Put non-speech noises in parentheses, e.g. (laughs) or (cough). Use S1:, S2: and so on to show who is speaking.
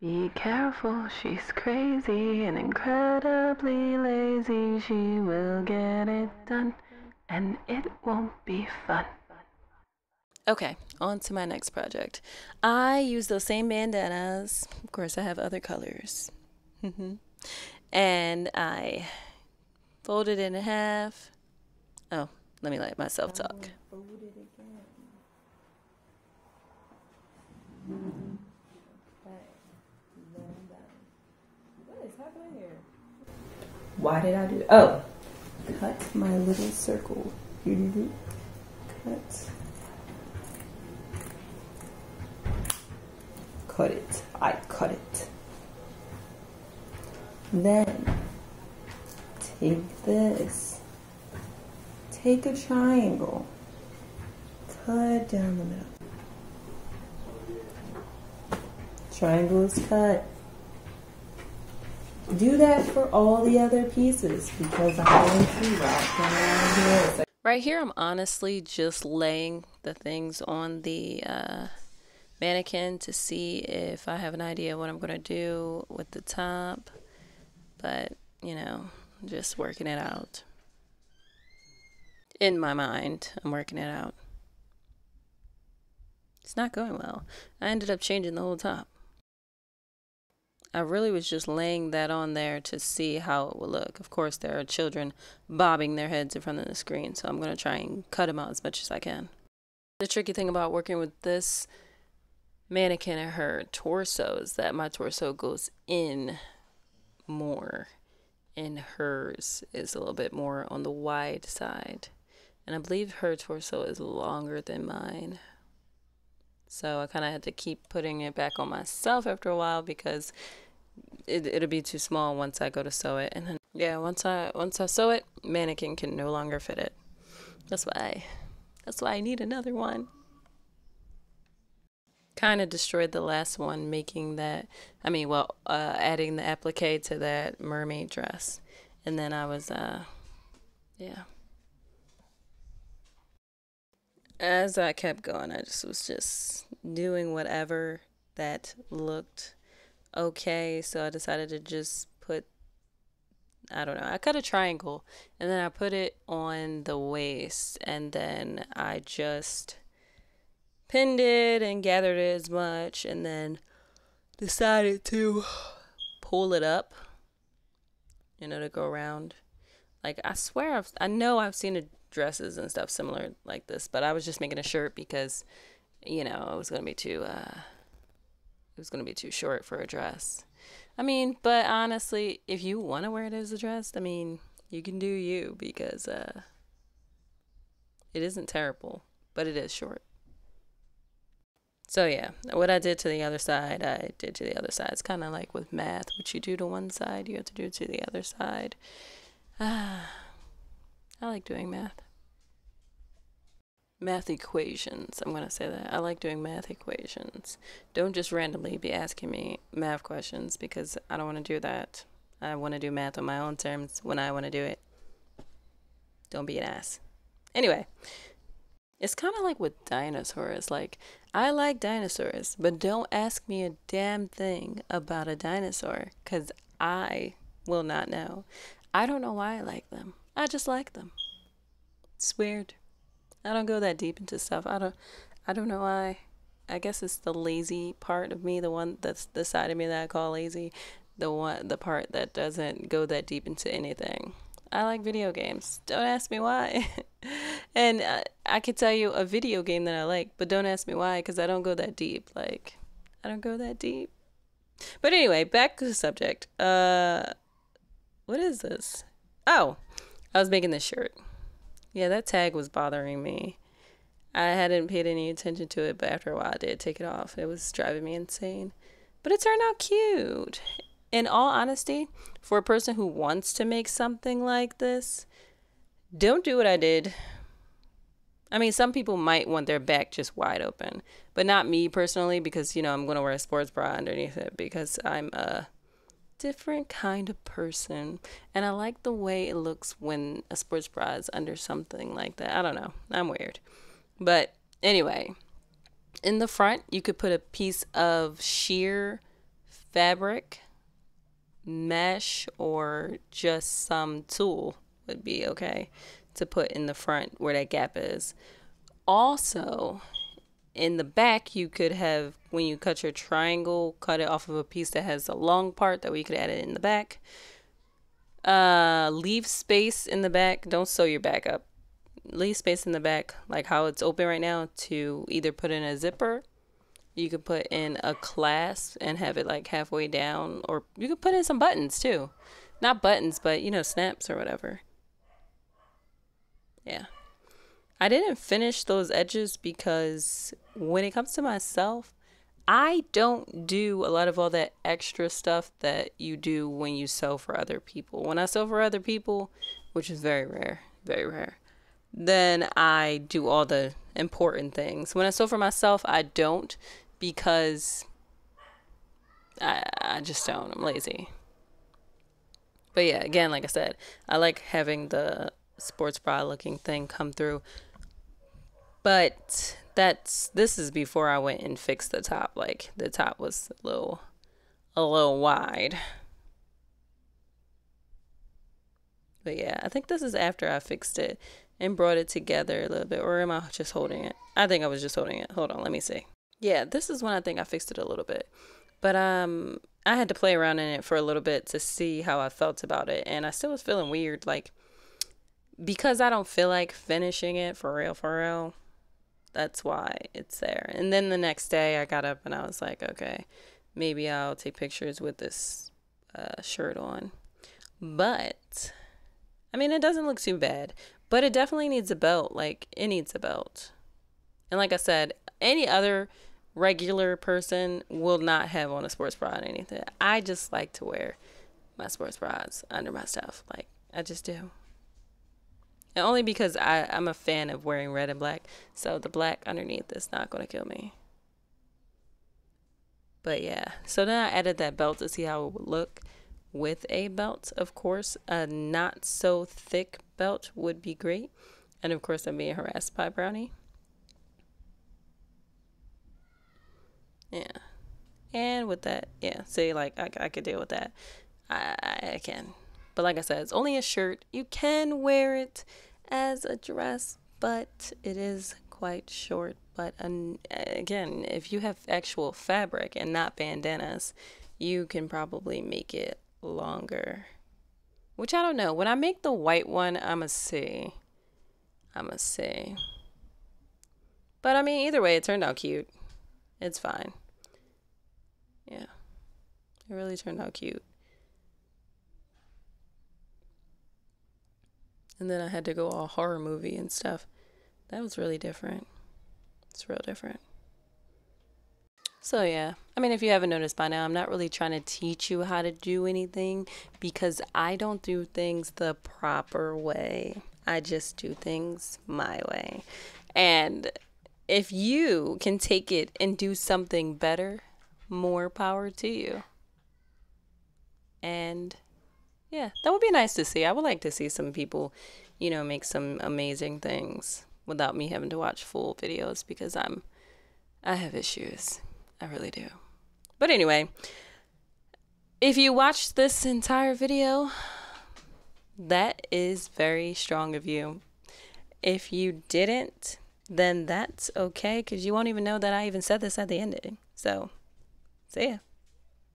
S1: Be careful, she's crazy and incredibly lazy. She will get it done, and it won't be fun.
S2: Okay, on to my next project. I use those same bandanas. Of course, I have other colors. Mhm. And I fold it in half. Oh, let me let myself talk. Why did I do? Oh, cut my little circle. Cut. Cut it. I cut it. Then take this. Take a triangle. Cut down the middle. Triangle is cut. Do that for all the other pieces because I'm going to wrap them around here. Right here, I'm honestly just laying the things on the uh, mannequin to see if I have an idea what I'm going to do with the top. But, you know, just working it out. In my mind, I'm working it out. It's not going well. I ended up changing the whole top. I really was just laying that on there to see how it would look. Of course, there are children bobbing their heads in front of the screen, so I'm going to try and cut them out as much as I can. The tricky thing about working with this mannequin and her torso is that my torso goes in more, and hers is a little bit more on the wide side. And I believe her torso is longer than mine. So I kind of had to keep putting it back on myself after a while because it it'll be too small once I go to sew it. And then yeah, once I once I sew it, mannequin can no longer fit it. That's why that's why I need another one. Kind of destroyed the last one, making that. I mean, well, uh, adding the applique to that mermaid dress, and then I was, uh, yeah as I kept going, I just was just doing whatever that looked okay. So I decided to just put, I don't know, I cut a triangle and then I put it on the waist and then I just pinned it and gathered it as much and then decided to pull it up, you know, to go around. Like I swear I've, I know I've seen dresses and stuff similar like this, but I was just making a shirt because, you know, it was gonna be too uh, it was gonna be too short for a dress. I mean, but honestly, if you want to wear it as a dress, I mean, you can do you because uh, it isn't terrible, but it is short. So yeah, what I did to the other side, I did to the other side. It's kind of like with math, what you do to one side, you have to do to the other side. (sighs) I like doing math. Math equations. I'm going to say that. I like doing math equations. Don't just randomly be asking me math questions because I don't want to do that. I want to do math on my own terms when I want to do it. Don't be an ass. Anyway, it's kind of like with dinosaurs. Like, I like dinosaurs, but don't ask me a damn thing about a dinosaur because I will not know. I don't know why I like them. I just like them. It's weird. I don't go that deep into stuff. I don't I don't know why. I guess it's the lazy part of me, the one that's the side of me that I call lazy, the one the part that doesn't go that deep into anything. I like video games. Don't ask me why. (laughs) and I, I could tell you a video game that I like, but don't ask me why because I don't go that deep. Like, I don't go that deep. But anyway, back to the subject. Uh, what is this? Oh, I was making this shirt. Yeah, that tag was bothering me. I hadn't paid any attention to it, but after a while I did take it off. It was driving me insane. But it turned out cute. In all honesty, for a person who wants to make something like this, don't do what I did. I mean, some people might want their back just wide open, but not me personally because, you know, I'm going to wear a sports bra underneath it because I'm a different kind of person. And I like the way it looks when a sports bra is under something like that. I don't know. I'm weird. But anyway, in the front, you could put a piece of sheer fabric, mesh, or just some tulle would be okay to put in the front where that gap is. Also, in the back, you could have, when you cut your triangle, cut it off of a piece that has a long part that we could add it in the back. Uh, leave space in the back. Don't sew your back up. Leave space in the back, like how it's open right now, to either put in a zipper. You could put in a clasp and have it like halfway down, or you could put in some buttons too. Not buttons, but you know, snaps or whatever. Yeah. I didn't finish those edges because when it comes to myself, I don't do a lot of all that extra stuff that you do when you sew for other people. When I sew for other people, which is very rare, very rare, then I do all the important things. When I sew for myself, I don't because I, I just don't. I'm lazy. But yeah, again, like I said, I like having the sports bra looking thing come through but that's this is before I went and fixed the top. Like the top was a little a little wide. But yeah, I think this is after I fixed it and brought it together a little bit. Or am I just holding it? I think I was just holding it. Hold on, let me see. Yeah, this is when I think I fixed it a little bit. But um I had to play around in it for a little bit to see how I felt about it and I still was feeling weird like because I don't feel like finishing it for real for real that's why it's there. And then the next day I got up and I was like, okay, maybe I'll take pictures with this uh, shirt on. But I mean, it doesn't look too bad, but it definitely needs a belt. Like it needs a belt. And like I said, any other regular person will not have on a sports bra or anything. I just like to wear my sports bras under my stuff. Like I just do. And only because I, I'm a fan of wearing red and black. So the black underneath is not going to kill me. But yeah. So then I added that belt to see how it would look with a belt. Of course, a not so thick belt would be great. And of course, I'm being harassed by Brownie. Yeah. And with that, yeah, see, like, I, I could deal with that. I, I can. But like I said, it's only a shirt. You can wear it as a dress, but it is quite short. But again, if you have actual fabric and not bandanas, you can probably make it longer. Which I don't know. When I make the white one, I'ma see. I'ma see. But I mean, either way, it turned out cute. It's fine. Yeah. It really turned out cute. And then I had to go all horror movie and stuff. That was really different. It's real different. So yeah, I mean, if you haven't noticed by now, I'm not really trying to teach you how to do anything because I don't do things the proper way. I just do things my way. And if you can take it and do something better, more power to you. And yeah, that would be nice to see. I would like to see some people, you know, make some amazing things without me having to watch full videos because I'm I have issues. I really do. But anyway, if you watched this entire video, that is very strong of you. If you didn't, then that's okay because you won't even know that I even said this at the ending. So, see ya.